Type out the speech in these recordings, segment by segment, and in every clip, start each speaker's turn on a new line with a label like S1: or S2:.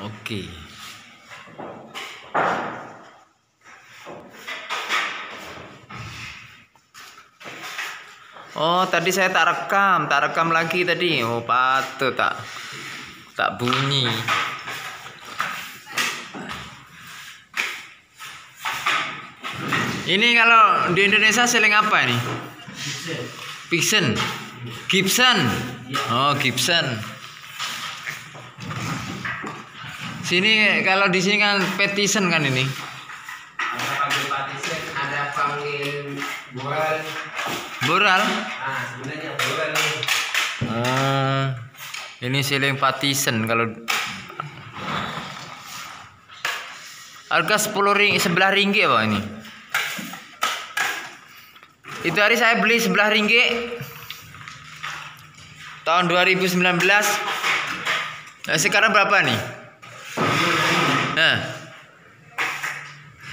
S1: Oke. Oh, tadi saya tak rekam, tak rekam lagi tadi. Oh, patut tak tak bunyi. Ini kalau di Indonesia seling apa ini? Gibson. Gibson. Oh, Gibson. Sini kalau di sini kan petition kan ini.
S2: Ada panggil partisan, ada panggil bual.
S1: Boral.
S2: Ah, sebenarnya bual nih.
S1: Oh. Ini siling partition kalau Harga 10 ring 11 ringgit Pak ini. Itu hari saya beli 11 ringgit. Tahun 2019. Nah, sekarang berapa nih? Nah,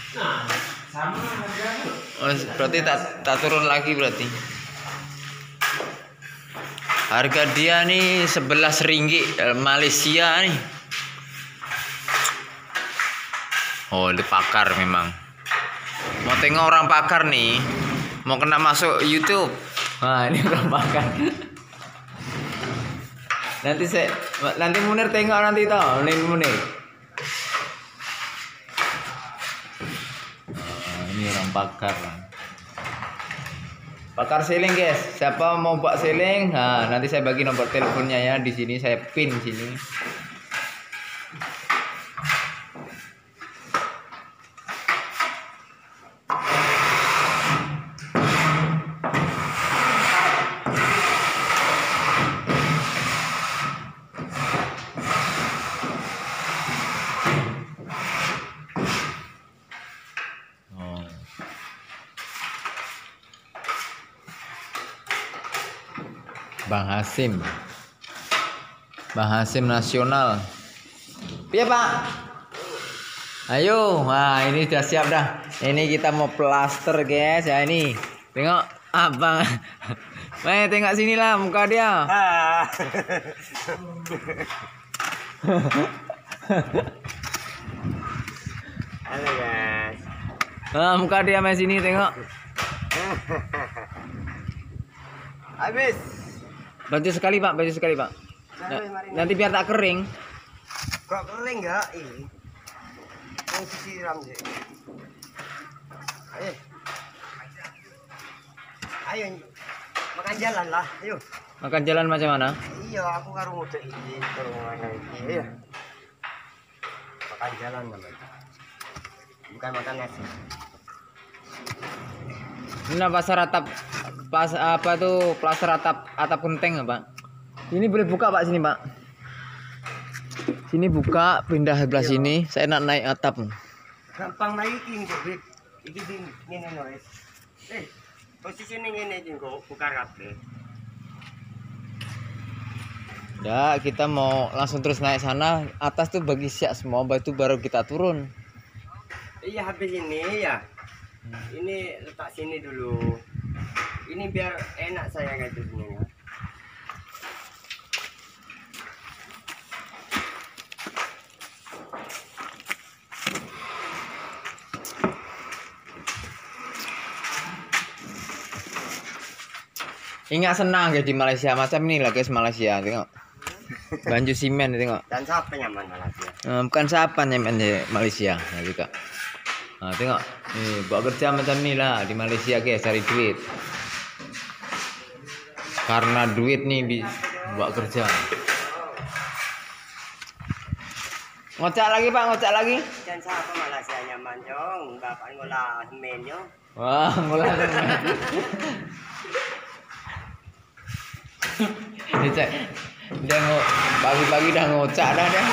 S2: Nah, sama
S1: oh, berarti tak, tak turun lagi berarti. Harga dia nih 11 ringgit eh, Malaysia nih. Oh, ini pakar memang. Mau tengok orang pakar nih. Mau kena masuk YouTube. Wah, ini orang pakar. nanti saya nanti Munir tengok nanti tau, nih Munir. Oh, ini orang pakar. Pakar seling guys. Siapa mau buat seling? Nah, nanti saya bagi nomor teleponnya ya di sini saya pin sini. Bang Hasim. Bang Hasim nasional. Iya Pak. Ayo, wah ini sudah siap dah. Ini kita mau plaster guys ya ini. Tengok abang. Main tengok sini lah muka dia.
S2: Halo guys.
S1: Ah, muka dia main sini tengok.
S2: Habis.
S1: Baju sekali Pak, baju sekali Pak.
S2: Sampai
S1: Na-
S2: mari
S1: nanti biar tak kering.
S2: Kok kering enggak ini? Yang disiram sih. Ayo. Ayo. Makan jalan lah. Ayo.
S1: Makan jalan macam mana?
S2: Iya, aku karo muda ini, karo mana iki. Iya. Makan jalan namanya. Bukan makan nasi.
S1: Ini pasar atap pas apa tuh plaster atap atap genteng Pak. Ini boleh buka Pak sini Pak. Sini buka pindah sebelah sini. Saya nak naik atap.
S2: Gampang naikin kok, Bib. Iki di ngene no, wis. Eh, posisi ini ngene iki kok, buka kabeh.
S1: Ya kita mau langsung terus naik sana. Atas tuh bagi siap semua. Batu baru kita turun.
S2: Iya, habis ini ya. Ini letak sini dulu. Ini biar enak saya ngajurnya ya.
S1: Ingat senang guys di Malaysia macam ini lah guys Malaysia tengok. Banju simen tengok.
S2: Dan siapa nyaman Malaysia?
S1: Eh, bukan siapa di Malaysia ya juga. Nah, tengok. Nih, buat kerja macam ni lah di Malaysia guys cari duit. Karena duit nih bi buat kerja. Ngocak lagi Pak, ngocak lagi.
S2: Dan siapa Malaysia nyaman jong? Bapak ngolah semen jong.
S1: Wah, Dia cek. Dia ngo pagi-pagi dah ngocak dah dia.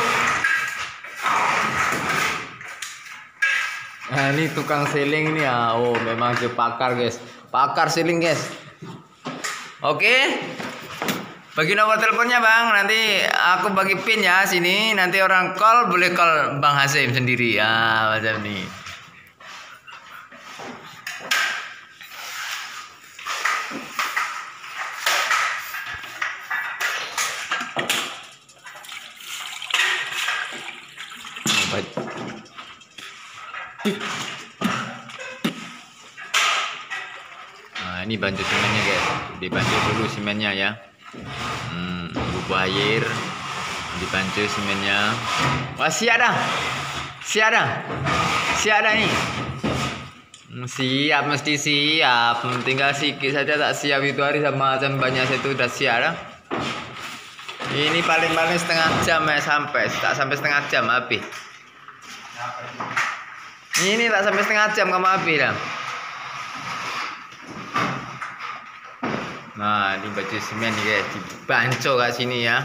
S1: Nah, ini tukang seling ini ya. Oh, memang dia pakar, guys. Pakar seling, guys. Oke. Bagi nomor teleponnya, Bang. Nanti aku bagi pin ya sini. Nanti orang call boleh call Bang Hasim sendiri. Ah, macam ni. Ini bantu semennya guys. Dibantu dulu semennya ya. Hmm, bubuk air. Dibantu semennya. Wah, siap dah. Siap dah. Siap dah nih. Hmm, Siap mesti siap. Tinggal sikit saja tak siap itu hari sama macam banyak itu udah siap dah. Ini paling-paling setengah jam ya sampai, tak sampai setengah jam habis. Ini tak sampai setengah jam kamu habis dah. Nah, ini baju semen nih guys, dibanco kat sini ya.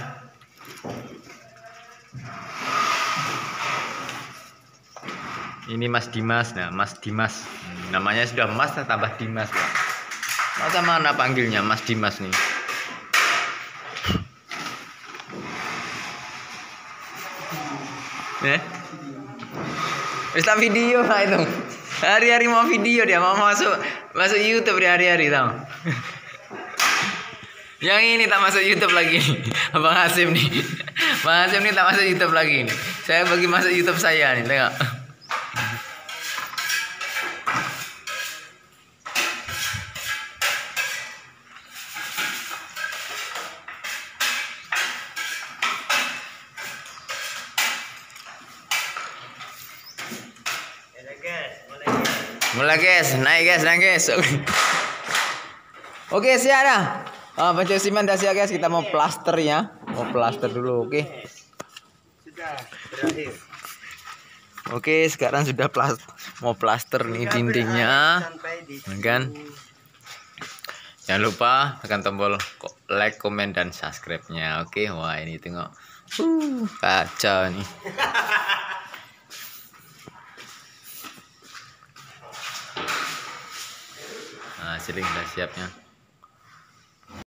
S1: Ini Mas Dimas, nah Mas Dimas, Hmm, namanya sudah Mas tambah Dimas. Pak. Macam mana panggilnya Mas Dimas nih? Eh? Wis tak video lah itu. Hari-hari mau video dia mau masuk masuk YouTube dia hari-hari tau. Yang ini tak masuk YouTube lagi. Abang Hasim nih. Bang Hasim nih tak masuk YouTube lagi nih. Saya bagi masuk YouTube saya nih, tengok.
S2: Mulai guys.
S1: Naik guys, naik guys. Oke, siap dah. Ah, pencet simen dah siap guys. Kita mau plaster ya. Mau plaster dulu, oke.
S2: Sudah berakhir.
S1: Oke, sekarang sudah plas mau plaster nih dindingnya. Kan? Jangan lupa tekan tombol like, komen, dan subscribe-nya. Oke, wah ini tengok. Uh, kacau nih. Nah, seling udah siapnya.